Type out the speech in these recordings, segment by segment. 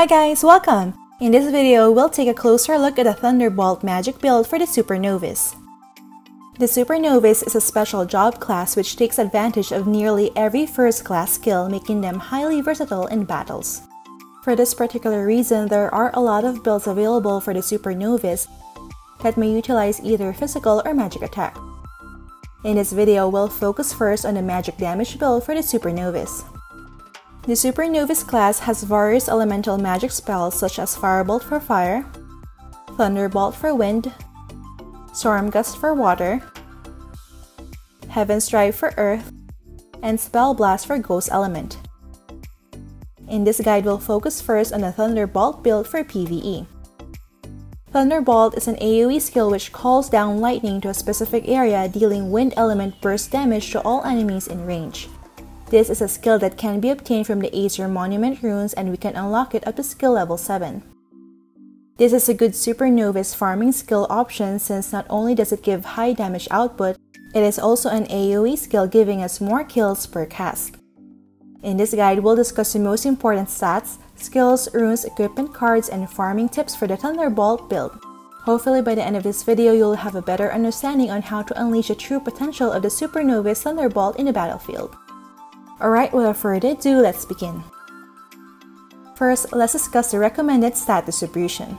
Hi guys, welcome! In this video, we'll take a closer look at the Thunderbolt magic build for the Supernovice. The Supernovice is a special job class which takes advantage of nearly every first class skill making them highly versatile in battles. For this particular reason, there are a lot of builds available for the Supernovice that may utilize either physical or magic attack. In this video, we'll focus first on the magic damage build for the Supernovice. The Supernovice class has various elemental magic spells such as Firebolt for fire, Thunderbolt for wind, Storm Gust for water, Heaven's Drive for earth, and Spell Blast for ghost element. In this guide, we'll focus first on the Thunderbolt build for PvE. Thunderbolt is an AoE skill which calls down lightning to a specific area dealing wind element burst damage to all enemies in range. This is a skill that can be obtained from the Aesir Monument runes and we can unlock it up to skill level 7. This is a good Supernovice farming skill option since not only does it give high damage output, it is also an AoE skill giving us more kills per cast. In this guide, we'll discuss the most important stats, skills, runes, equipment cards, and farming tips for the Thunderbolt build. Hopefully by the end of this video, you'll have a better understanding on how to unleash the true potential of the Supernovice Thunderbolt in the battlefield. Alright, without further ado, let's begin. First, let's discuss the recommended stat distribution.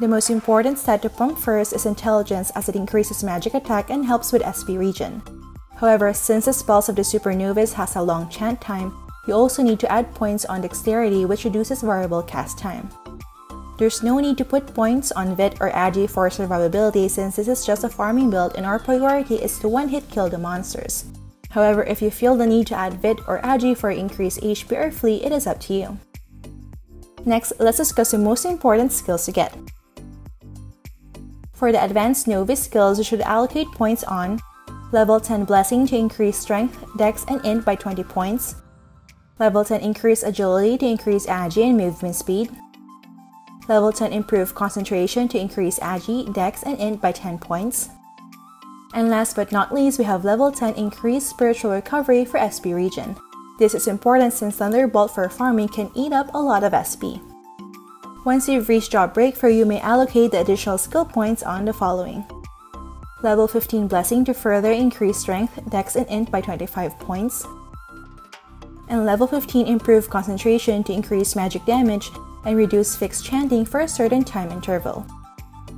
The most important stat to pump first is intelligence as it increases magic attack and helps with SP regen. However, since the spells of the Supernovice has a long chant time, you also need to add points on dexterity which reduces variable cast time. There's no need to put points on Vit or Agi for survivability since this is just a farming build and our priority is to one-hit kill the monsters. However, if you feel the need to add Vit or Agi for increased HP or Flee, it is up to you. Next, let's discuss the most important skills to get. For the Advanced Novice skills, you should allocate points on Level 10 Blessing to increase Strength, Dex, and Int by 20 points. Level 10 Increase Agility to increase Agi and movement speed. Level 10 Improve Concentration to increase Agi, Dex, and Int by 10 points. And last but not least, we have level 10 increased spiritual recovery for SP regen. This is important since Thunderbolt for farming can eat up a lot of SP. Once you've reached job breakthrough, you may allocate the additional skill points on the following. Level 15 Blessing to further increase strength, dex, and int by 25 points. And level 15 Improve Concentration to increase magic damage and reduce fixed chanting for a certain time interval.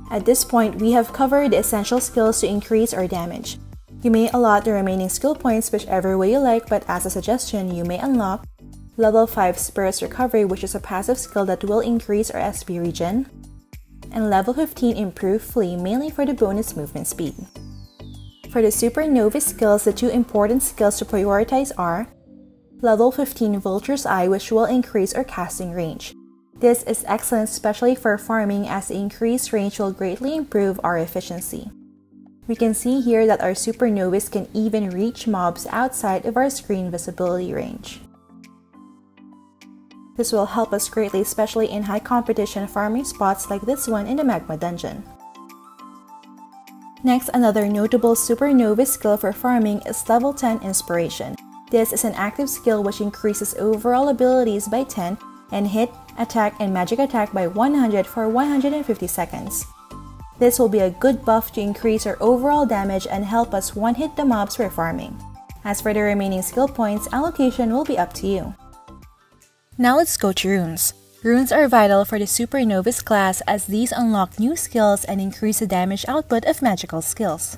At this point, we have covered the essential skills to increase our damage. You may allot the remaining skill points whichever way you like, but as a suggestion, you may unlock Level 5 Spirits Recovery, which is a passive skill that will increase our SP regen, and Level 15 Improve Flee, mainly for the bonus movement speed. For the Supernovice skills, the two important skills to prioritize are Level 15 Vulture's Eye, which will increase our casting range. This is excellent especially for farming as the increased range will greatly improve our efficiency. We can see here that our supernovice can even reach mobs outside of our screen visibility range. This will help us greatly especially in high competition farming spots like this one in the Magma Dungeon. Next, another notable supernovice skill for farming is level 10 Inspiration. This is an active skill which increases overall abilities by 10 and hit, attack, and magic attack by 100 for 150 seconds. This will be a good buff to increase our overall damage and help us one-hit the mobs we're farming. As for the remaining skill points, allocation will be up to you. Now let's go to runes. Runes are vital for the Supernovice class as these unlock new skills and increase the damage output of magical skills.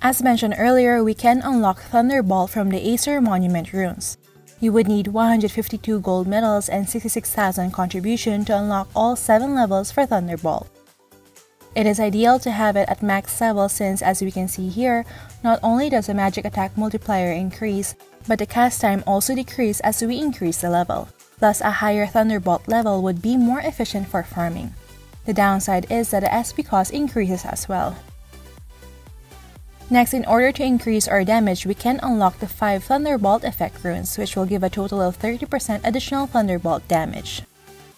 As mentioned earlier, we can unlock Thunderbolt from the Aesir Monument runes. You would need 152 gold medals and 66,000 contribution to unlock all 7 levels for Thunderbolt. It is ideal to have it at max level since as we can see here, not only does the magic attack multiplier increase, but the cast time also decrease as we increase the level. Thus, a higher Thunderbolt level would be more efficient for farming. The downside is that the SP cost increases as well. Next, in order to increase our damage, we can unlock the 5 Thunderbolt effect runes, which will give a total of 30% additional Thunderbolt damage.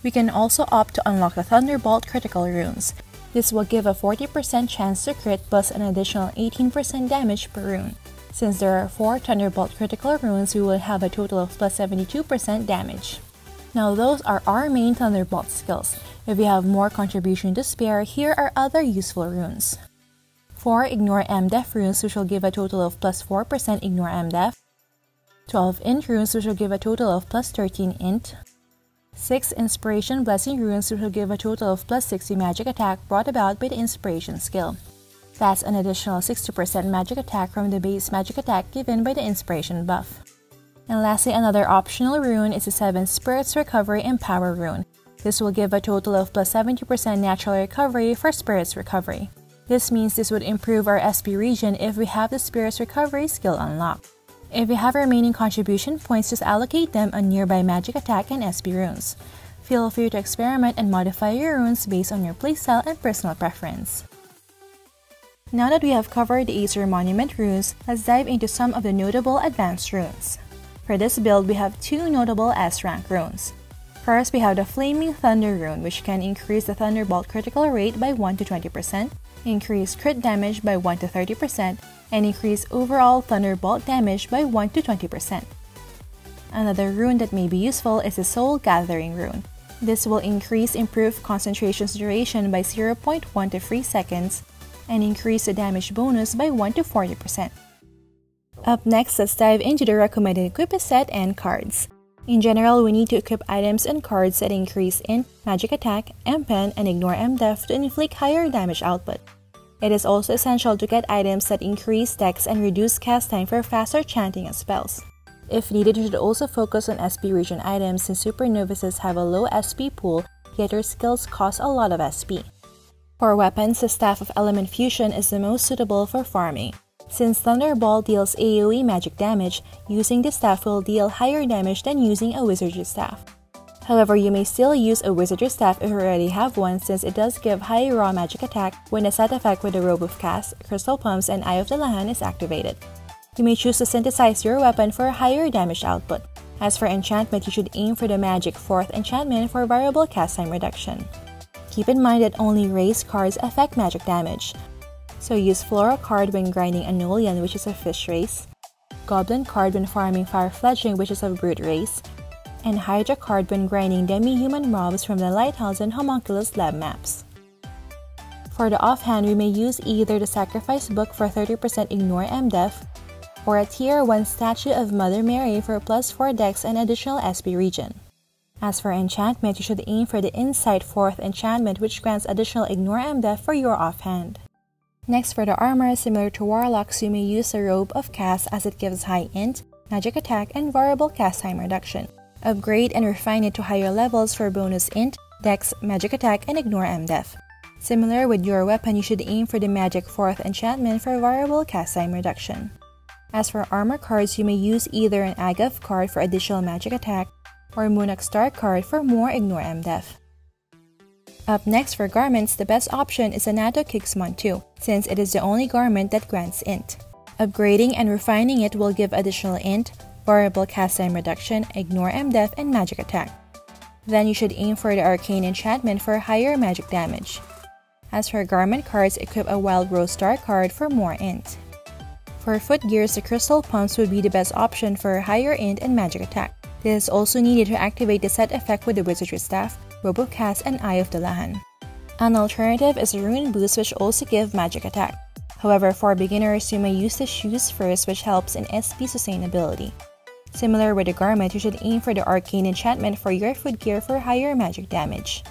We can also opt to unlock the Thunderbolt critical runes. This will give a 40% chance to crit plus an additional 18% damage per rune. Since there are 4 Thunderbolt critical runes, we will have a total of plus 72% damage. Now those are our main Thunderbolt skills. If you have more contribution to spare, here are other useful runes. 4 Ignore MDEF runes which will give a total of plus 4% Ignore MDEF, 12 Int runes which will give a total of plus 13 Int, 6 Inspiration Blessing runes which will give a total of plus 60 magic attack brought about by the Inspiration skill. That's an additional 60% magic attack from the base magic attack given by the Inspiration buff. And lastly, another optional rune is the 7 Spirits Recovery and Power rune. This will give a total of plus 70% natural recovery for Spirits Recovery. This means this would improve our SP regen if we have the Spirits Recovery skill unlocked. If you have remaining contribution points, just allocate them on nearby magic attack and SP runes. Feel free to experiment and modify your runes based on your playstyle and personal preference. Now that we have covered the Aesir Monument runes, let's dive into some of the notable advanced runes. For this build, we have two notable S-rank runes. First, we have the Flaming Thunder rune, which can increase the Thunderbolt critical rate by 1 to 20%, increase crit damage by 1 to 30%, and increase overall Thunderbolt damage by 1 to 20%. Another rune that may be useful is the Soul Gathering rune. This will increase improved concentration's duration by 0.1 to 3 seconds and increase the damage bonus by 1 to 40%. Up next, let's dive into the recommended equip set and cards. In general, we need to equip items and cards that increase in Magic Attack, M-Pen, and Ignore M-Def to inflict higher damage output. It is also essential to get items that increase dex and reduce cast time for faster chanting of spells. If needed, you should also focus on SP regen items since Super Novices have a low SP pool, yet their skills cost a lot of SP. For weapons, the Staff of Element Fusion is the most suitable for farming. Since Thunderbolt deals AoE magic damage, using the staff will deal higher damage than using a wizardry staff. However, you may still use a wizardry staff if you already have one since it does give high raw magic attack when a set effect with the Robe of Cast, Crystal Pumps, and Eye of Dullahan is activated. You may choose to synthesize your weapon for a higher damage output. As for enchantment, you should aim for the magic 4th enchantment for variable cast time reduction. Keep in mind that only race cards affect magic damage, so use Flora card when grinding Anolian which is a fish race, Goblin card when farming Fire Fledgling which is a brute race, and Hydra card when grinding demi-human mobs from the Lighthouse and Homunculus lab maps. For the offhand, we may use either the Sacrifice Book for 30% Ignore MDEF, or a Tier 1 Statue of Mother Mary for plus 4 dex and additional SP regen. As for enchantment, you should aim for the Insight 4th enchantment which grants additional Ignore MDEF for your offhand. Next for the armor, similar to Warlocks, you may use the Robe of Cast as it gives high int, magic attack, and variable cast time reduction. Upgrade and refine it to higher levels for bonus int, dex, magic attack, and ignore MDEF. Similar with your weapon, you should aim for the magic 4th enchantment for variable cast time reduction. As for armor cards, you may use either an Agav card for additional magic attack or Munak Star card for more ignore MDEF. Up next for garments, the best option is a Nato Kingsmon 2, since it is the only garment that grants int. Upgrading and refining it will give additional int, variable cast time reduction, ignore MDEF, and magic attack. Then you should aim for the arcane enchantment for higher magic damage. As for garment cards, equip a Wild Rose Star card for more int. For foot gears, the crystal pumps would be the best option for higher int and magic attack. This is also needed to activate the set effect with the wizardry staff, Robe of Cast, and Eye of Dullahan. An alternative is Rune Boots which also give magic attack. However, for beginners, you may use the shoes first which helps in SP sustainability. Similar with the garment, you should aim for the arcane enchantment for your footgear for higher magic damage.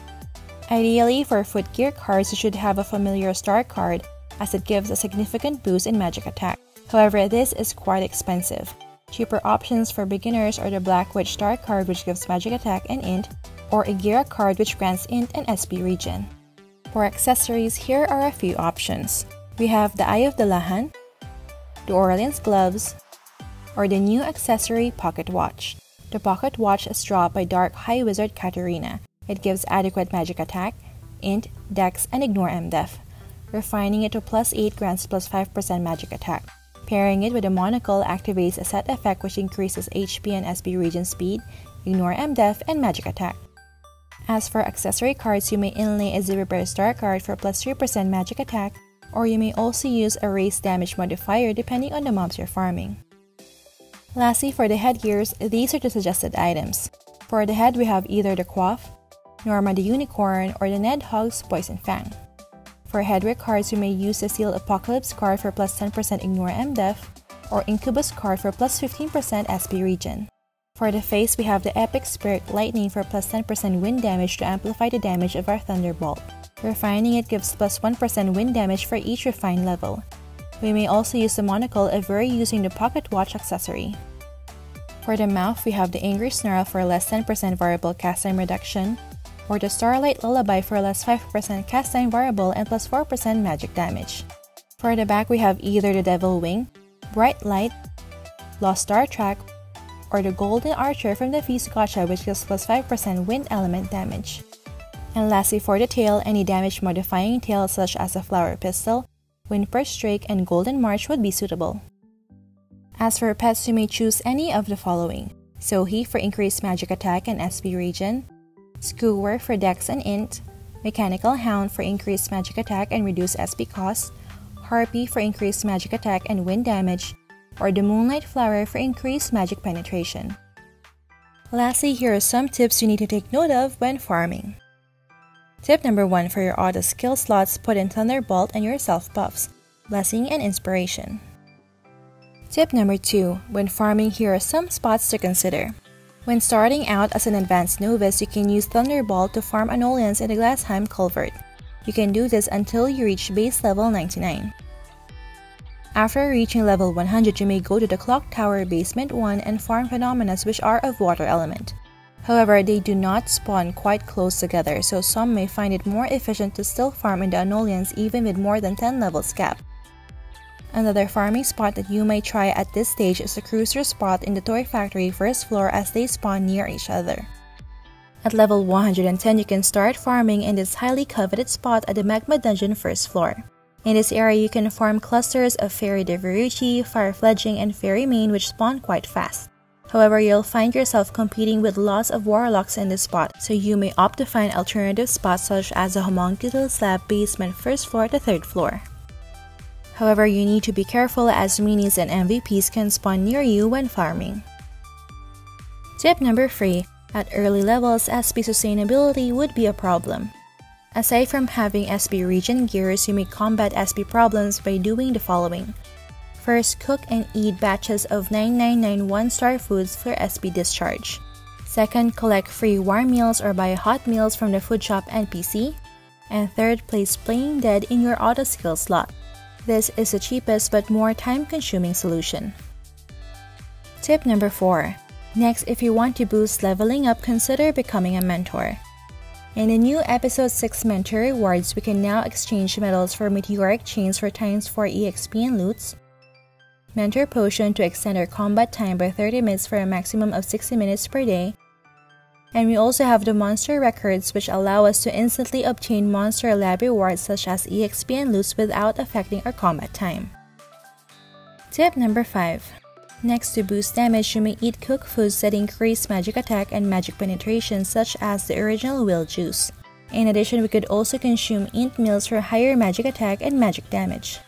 Ideally, for footgear cards, you should have a familiar star card as it gives a significant boost in magic attack. However, this is quite expensive. Cheaper options for beginners are the Black Witch Star card which gives magic attack and int, or a Gira card which grants int and SP regen. For accessories, here are a few options. We have the Eye of Dullahan, the Orleans Gloves, or the new accessory Pocket Watch. The Pocket Watch is dropped by Dark High Wizard Katarina. It gives adequate magic attack, int, dex, and ignore MDEF. Refining it to plus 8 grants plus 5% magic attack. Pairing it with a monocle activates a set effect which increases HP and SP regen speed, ignore MDEF, and magic attack. As for accessory cards, you may inlay a Zero Star card for plus 3% magic attack, or you may also use a raise damage modifier depending on the mobs you're farming. Lastly, for the headgears, these are the suggested items. For the head, we have either the Quaff, Norma the Unicorn, or the Nidhogg's Poison Fang. For Hedwig cards, you may use the Seal Apocalypse card for plus 10% Ignore MDEF, or Incubus card for plus 15% SP Regen. For the face, we have the Epic Spirit Lightning for plus 10% wind damage to amplify the damage of our Thunderbolt. Refining it gives plus 1 wind damage for each refined level. We may also use the monocle if we're using the pocket watch accessory. For the mouth, we have the Angry Snarl for less 10% variable cast time reduction, or the Starlight Lullaby for less 5% cast time variable and plus 4% magic damage. For the back, we have either the Devil Wing, Bright Light, Lost Star Track, or the Golden Archer from the Feast Gacha which gives plus 5% wind element damage. And lastly for the tail, any damage modifying tail such as a Flower Pistol, Wind First Drake, and Golden March would be suitable. As for pets, you may choose any of the following. Sohee for increased magic attack and SP regen, Skoower for dex and int, Mechanical Hound for increased magic attack and reduced SP cost, Harpy for increased magic attack and wind damage, or the Moonlight Flower for increased magic penetration. Lastly, here are some tips you need to take note of when farming. Tip number 1 for your auto skill slots, put in Thunderbolt and your self buffs, Blessing and Inspiration. Tip number 2 When farming, here are some spots to consider. When starting out as an advanced novice, you can use Thunderbolt to farm Anolians in the Glast Heim Culvert. You can do this until you reach base level 99. After reaching level 100, you may go to the Clock Tower Basement 1 and farm phenomena which are of water element. However, they do not spawn quite close together, so some may find it more efficient to still farm in the Anolians even with more than 10 levels gap. Another farming spot that you may try at this stage is the Cruiser spot in the Toy Factory first floor as they spawn near each other. At level 110, you can start farming in this highly coveted spot at the Magma Dungeon first floor. In this area, you can form clusters of Fairy Diverucci, Fire Fledgling, and Fairy Mane which spawn quite fast. However, you'll find yourself competing with lots of warlocks in this spot, so you may opt to find alternative spots such as the Homunculus Lab basement first floor to third floor. However, you need to be careful as minis and MVPs can spawn near you when farming. Tip number 3. At early levels, SP sustainability would be a problem. Aside from having SP regen gears, you may combat SP problems by doing the following. First, cook and eat batches of 9991 star foods for SP discharge. Second, collect free warm meals or buy hot meals from the food shop NPC. And third, place Playing Dead in your auto skill slot. This is the cheapest but more time consuming solution. Tip number 4. Next, if you want to boost leveling up, consider becoming a mentor. In the new Episode 6 Mentor Rewards, we can now exchange medals for Meteoric Chains for times 4 EXP and loots, Mentor Potion to extend our combat time by 30 minutes for a maximum of 60 minutes per day, and we also have the Monster Records which allow us to instantly obtain Monster Lab rewards such as EXP and loots without affecting our combat time. Tip number 5. Next to boost damage, you may eat cooked foods that increase magic attack and magic penetration such as the original will juice. In addition, we could also consume int meals for higher magic attack and magic damage.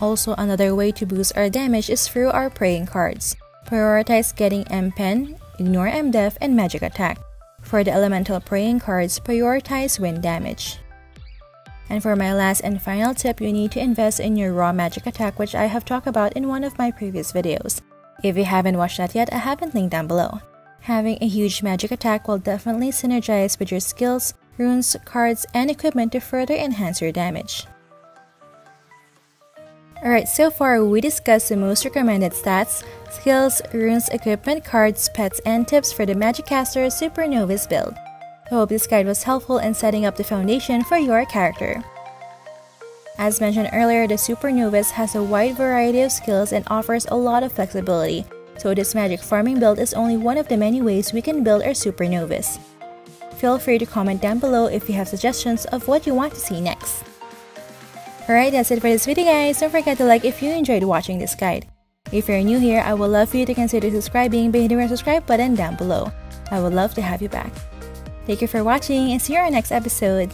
Also, another way to boost our damage is through our praying cards. Prioritize getting M-Pen, Ignore MDEF, and Magic Attack. For the elemental praying cards, prioritize wind damage. And for my last and final tip, you need to invest in your raw magic attack which I have talked about in one of my previous videos. If you haven't watched that yet, I have it linked down below. Having a huge magic attack will definitely synergize with your skills, runes, cards, and equipment to further enhance your damage. Alright, so far we discussed the most recommended stats, skills, runes, equipment, cards, pets, and tips for the Magicaster Super Novice build. I hope this guide was helpful in setting up the foundation for your character. As mentioned earlier, the Super Novice has a wide variety of skills and offers a lot of flexibility, so this magic farming build is only one of the many ways we can build our Super Novice. Feel free to comment down below if you have suggestions of what you want to see next. Alright, that's it for this video guys. Don't forget to like if you enjoyed watching this guide. If you're new here, I would love for you to consider subscribing by hitting the subscribe button down below. I would love to have you back. Thank you for watching and see you in our next episode.